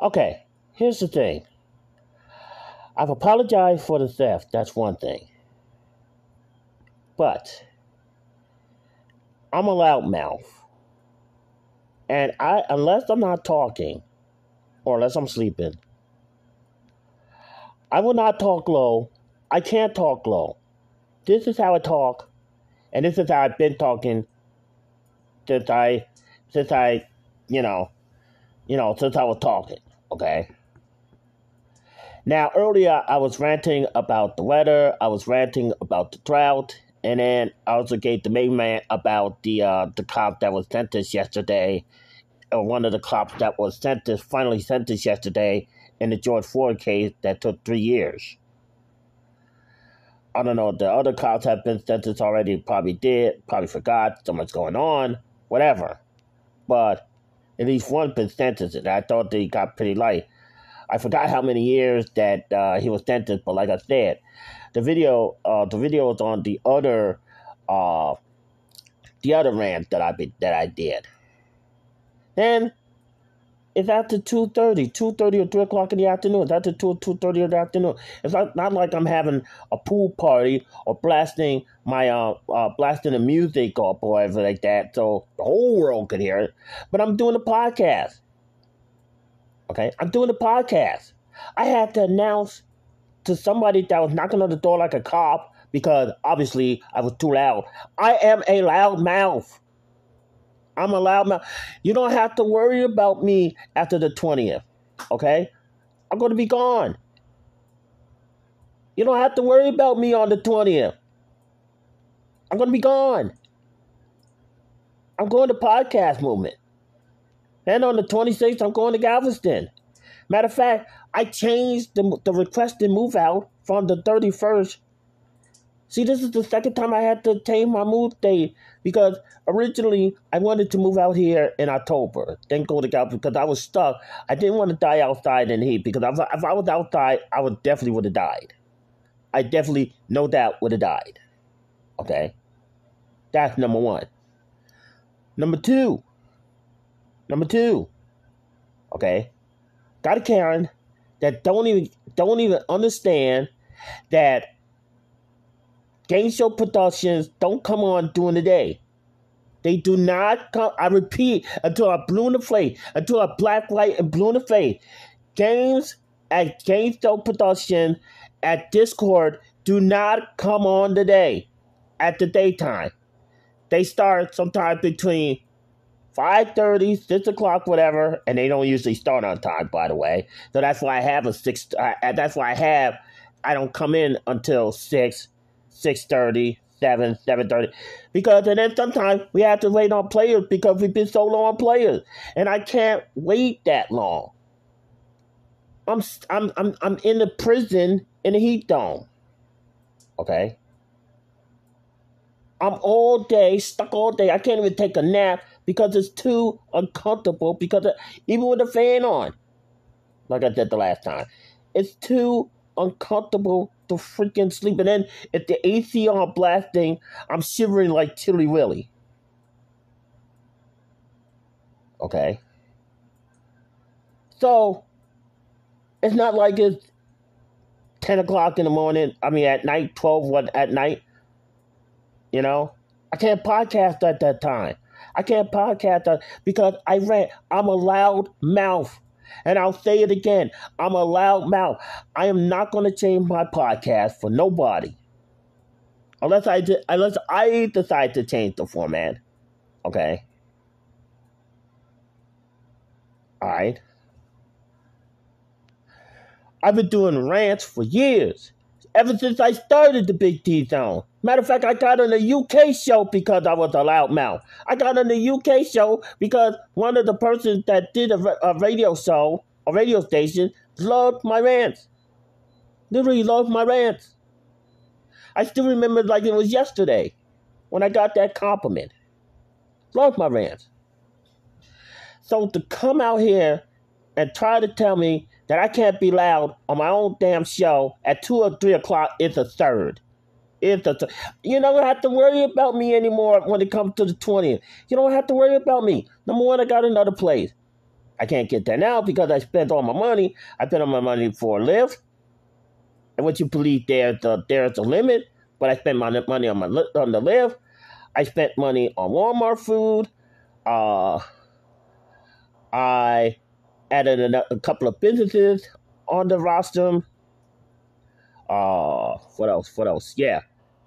Okay, here's the thing. I've apologized for the theft. That's one thing. But I'm a loudmouth. And I unless I'm not talking or unless I'm sleeping, I will not talk low. I can't talk low. This is how I talk, and this is how I've been talking since I since I, you know, you know, since I was talking, okay? Now earlier I was ranting about the weather, I was ranting about the drought, and then I also gave the main man about the uh, the cop that was sentenced yesterday, or one of the cops that was sentenced finally sentenced yesterday in the George Floyd case that took three years. I don't know. The other cops have been sentenced already. Probably did. Probably forgot. So much going on. Whatever. But at least one sentenced, and I thought he got pretty light. I forgot how many years that uh, he was sentenced, but like I said, the video, uh, the video was on the other, uh, the other rant that I be, that I did. Then it's after 2.30, 2.30 or 3 o'clock in the afternoon. It's after 2 2.30 in the afternoon. It's not, not like I'm having a pool party or blasting my uh, uh blasting the music or whatever like that so the whole world could hear it. But I'm doing a podcast. Okay? I'm doing a podcast. I had to announce to somebody that was knocking on the door like a cop because obviously I was too loud. I am a loud mouth. I'm a loud mouth. You don't have to worry about me after the 20th, okay? I'm going to be gone. You don't have to worry about me on the 20th. I'm going to be gone. I'm going to podcast movement. And on the 26th, I'm going to Galveston. Matter of fact, I changed the, the requested move out from the 31st See, this is the second time I had to change my move date because originally I wanted to move out here in October, then go to Galveston because I was stuck. I didn't want to die outside in heat because if I was outside, I would definitely would have died. I definitely, no doubt, would have died. Okay, that's number one. Number two. Number two. Okay, got a Karen that don't even don't even understand that Game show productions don't come on during the day. They do not come. I repeat until I blue in the face, until I black light and blue in the face. Games at Game Show Production at Discord do not come on today at the daytime. They start sometime between 5.30, 6 o'clock, whatever, and they don't usually start on time, by the way. So that's why I have a 6, uh, that's why I have, I don't come in until 6, 6.30, 7, 7.30. Because and then sometimes we have to wait on players because we've been so long on players. And I can't wait that long. I'm I'm I'm I'm in the prison in the heat dome. Okay? I'm all day, stuck all day. I can't even take a nap because it's too uncomfortable because of, even with the fan on, like I did the last time, it's too uncomfortable to freaking sleep. And then if the AC on blasting, I'm shivering like Chilly Willy. Okay. So it's not like it's ten o'clock in the morning. I mean at night, twelve what at night. You know? I can't podcast at that time. I can't podcast uh, because I read I'm a loud mouth. And I'll say it again I'm a loud mouth. I am not going to change my podcast for nobody. Unless I, unless I decide to change the format. Okay? Alright? I've been doing rants for years. Ever since I started the Big D Zone. Matter of fact, I got on the UK show because I was a loud mouth. I got on the UK show because one of the persons that did a, a radio show, a radio station, loved my rants. Literally loved my rants. I still remember like it was yesterday when I got that compliment. Loved my rants. So to come out here and try to tell me that I can't be loud on my own damn show at two or three o'clock is a third. It's a th- you don't have to worry about me anymore when it comes to the 20th. You don't have to worry about me. Number one, I got another place. I can't get that now because I spent all my money. I spent all my money for a Lyft. And what you believe there's a, there's a limit, but I spent my money on my on the Lyft. I spent money on Walmart food. Uh, I added a, a couple of businesses on the roster. Uh, what else? What else? Yeah,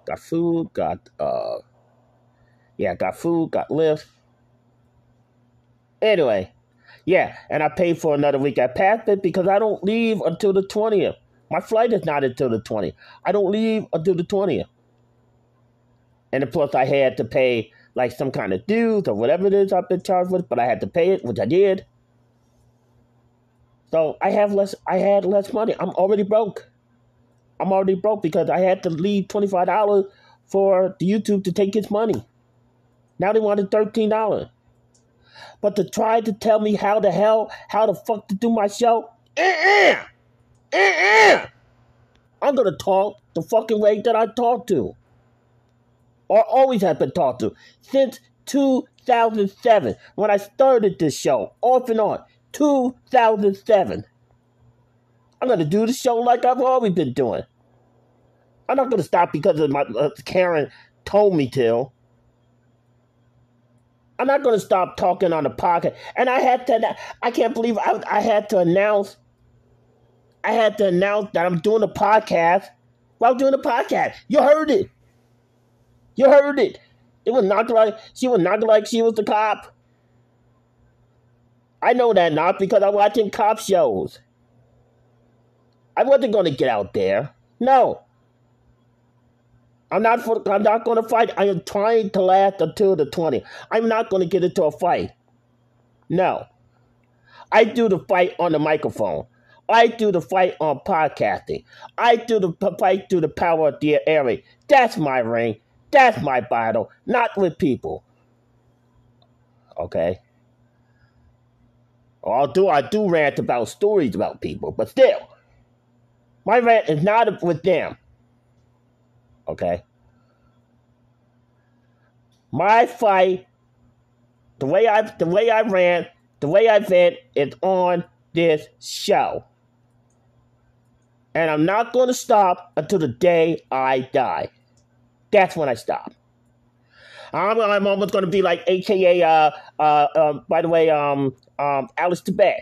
got food. Got uh, yeah, got food. Got Lyft. Anyway, yeah, and I paid for another week at Passport because I don't leave until the twentieth. My flight is not until the twentieth. I don't leave until the twentieth. And plus, I had to pay like some kind of dues or whatever it is I've been charged with, but I had to pay it, which I did. So I have less. I had less money. I'm already broke. I'm already broke because I had to leave twenty five dollars for the YouTube to take its money. Now they wanted thirteen dollars. But to try to tell me how the hell, how the fuck to do my show, uh-uh, uh-uh. I'm gonna talk the fucking way that I talk to, or always have been talked to since 2007 when I started this show, off and on. 2007. I'm going to do the show like I've always been doing. I'm not going to stop because of my uh, Karen told me to. I'm not going to stop talking on the podcast. And I had to, I can't believe I, I had to announce, I had to announce that I'm doing a podcast while doing a podcast. You heard it. You heard it. It was not like, she was not like she was the cop. I know that not because I'm watching cop shows. I wasn't going to get out there. No. I'm not. I'm not going to fight. I am trying to last until the 20. I'm not going to get into a fight. No. I do the fight on the microphone. I do the fight on podcasting. I do the fight through the power of the area. That's my ring. That's my battle. Not with people. Okay. Although I do rant about stories about people, but still, my rant is not with them. Okay? My fight, the way I the way I ran, the way I vent is on this show. And I'm not going to stop until the day I die. That's when I stop. I'm, I'm almost going to be like AKA, uh, uh, uh, by the way, um, um, Alice Tibet.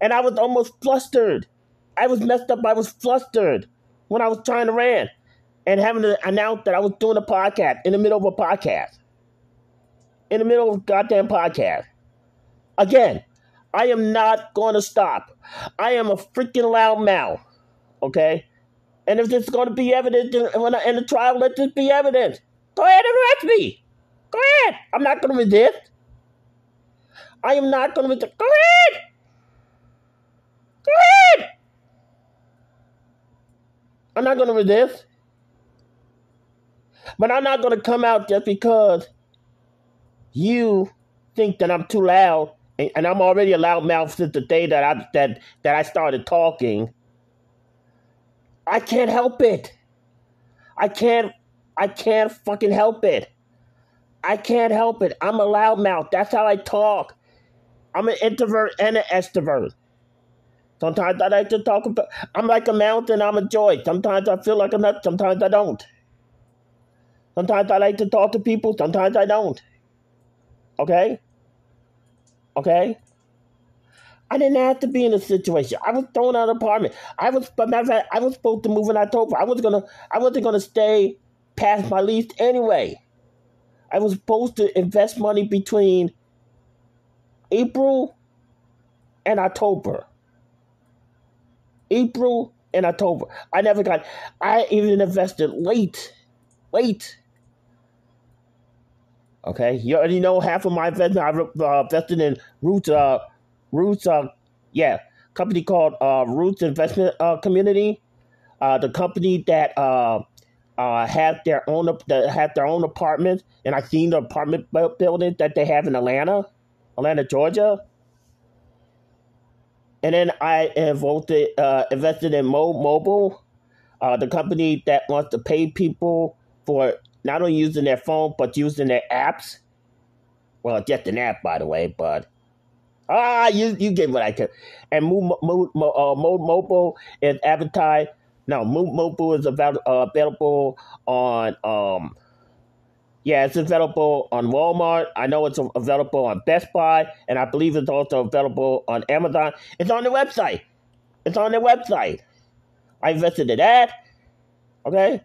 And I was almost flustered. I was messed up. I was flustered when I was trying to rant and having to announce that I was doing a podcast in the middle of a podcast. In the middle of a goddamn podcast. Again, I am not going to stop. I am a freaking loud mouth. Okay? And if this is going to be evident when I end the trial, let this be evidence. Go ahead and arrest me. Go ahead. I'm not going to resist. I am not going to resist. Go ahead. Go ahead. I'm not going to resist. But I'm not going to come out just because you think that I'm too loud, and, and I'm already a loud mouth since the day that I that that I started talking. I can't help it. I can't I can't fucking help it. I can't help it. I'm a loudmouth. That's how I talk. I'm an introvert and an extrovert. Sometimes I like to talk about. I'm like a mountain. I'm a joy. Sometimes I feel like a nut. Sometimes I don't. Sometimes I like to talk to people. Sometimes I don't. Okay. Okay. I didn't have to be in a situation. I was thrown out of apartment. I was, but matter of fact, I was supposed to move in October. I was gonna, I wasn't gonna stay past my lease anyway. I was supposed to invest money between April and October. April and October. I never got, I even invested late. Late. Okay, you already know half of my investment. I uh, invested in Roots, uh, Roots, uh, yeah, company called uh, Roots Investment uh, Community. Uh, the company that uh, uh, have their own have their own apartments, and I've seen the apartment buildings that they have in Atlanta, Atlanta, Georgia. And then I invested uh, invested in Mo Mobile, uh, the company that wants to pay people for not only using their phone but using their apps. Well, just an app, by the way, but Ah, you you get what I can. And Mo, Mo, Mo, uh, Mo, Mobile is advertised. No, Mo, Mobile is avail- uh, available on um. Yeah, it's available on Walmart. I know it's available on Best Buy, and I believe it's also available on Amazon. It's on the website. It's on their website. I visited that. Okay.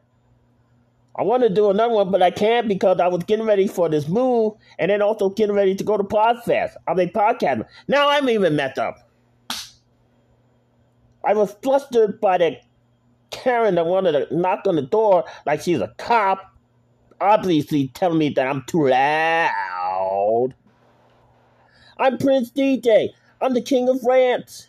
I want to do another one, but I can't because I was getting ready for this move and then also getting ready to go to Podfest. I mean, podcast. Now I'm even messed up. I was flustered by the Karen that wanted to knock on the door like she's a cop, obviously telling me that I'm too loud. I'm Prince DJ. I'm the king of rants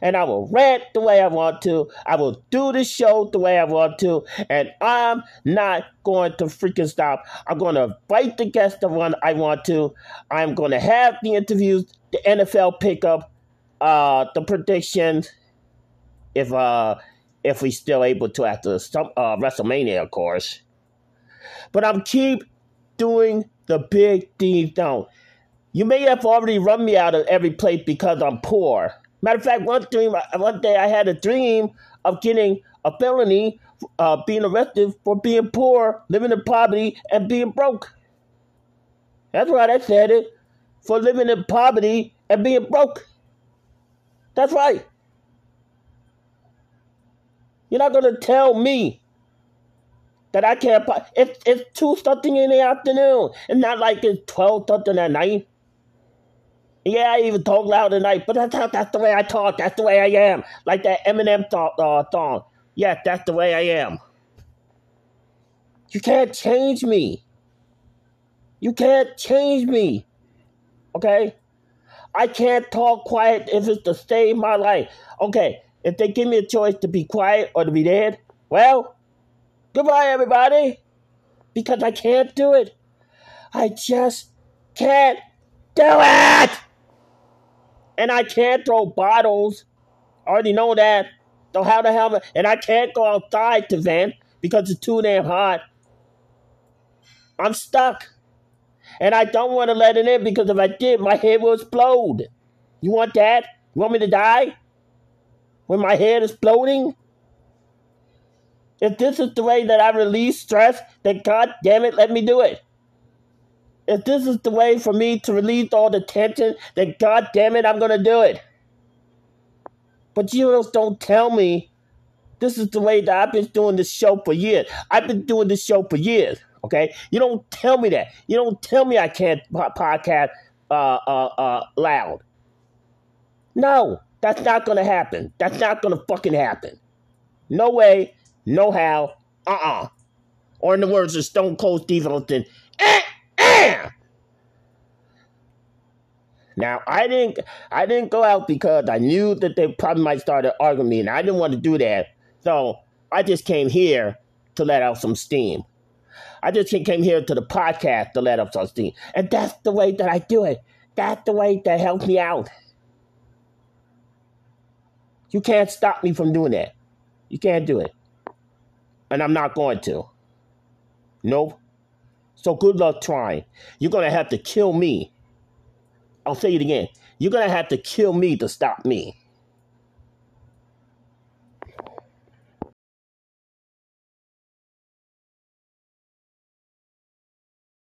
and I will rant the way I want to. I will do the show the way I want to, and I'm not going to freaking stop. I'm going to invite the guest the one I want to. I'm going to have the interviews, the NFL pickup, uh, the predictions, if uh, if we still able to after some uh, WrestleMania, of course. But I'm keep doing the big things down. You may have already run me out of every place because I'm poor. Matter of fact, one dream, one day I had a dream of getting a felony, uh, being arrested for being poor, living in poverty, and being broke. That's right, I said it. For living in poverty and being broke. That's right. You're not gonna tell me that I can't. It's it's two something in the afternoon, and not like it's twelve something at night. Yeah, I even talk loud at night, but that's how, that's the way I talk. That's the way I am. Like that Eminem talk, uh, song. Yeah, that's the way I am. You can't change me. You can't change me. Okay? I can't talk quiet if it's to save my life. Okay, if they give me a choice to be quiet or to be dead, well, goodbye, everybody. Because I can't do it. I just can't do it! and I can't throw bottles. I already know that. Don't have the helmet, and I can't go outside to vent because it's too damn hot. I'm stuck, and I don't want to let it in because if I did, my head will explode. You want that? You want me to die when my head is exploding? If this is the way that I release stress, then God damn it, let me do it. If this is the way for me to release all the tension, then god damn it, I'm gonna do it. But you just don't tell me this is the way that I've been doing this show for years. I've been doing this show for years. Okay, you don't tell me that. You don't tell me I can't podcast uh, uh, uh, loud. No, that's not gonna happen. That's not gonna fucking happen. No way, no how, uh uh Or in the words of Stone Cold Steve Austin, eh, now I didn't I didn't go out because I knew that they probably might start me, and I didn't want to do that. So I just came here to let out some steam. I just came here to the podcast to let out some steam. And that's the way that I do it. That's the way that helps me out. You can't stop me from doing that. You can't do it. And I'm not going to. Nope. So good luck trying. You're going to have to kill me. I'll say it again. You're going to have to kill me to stop me.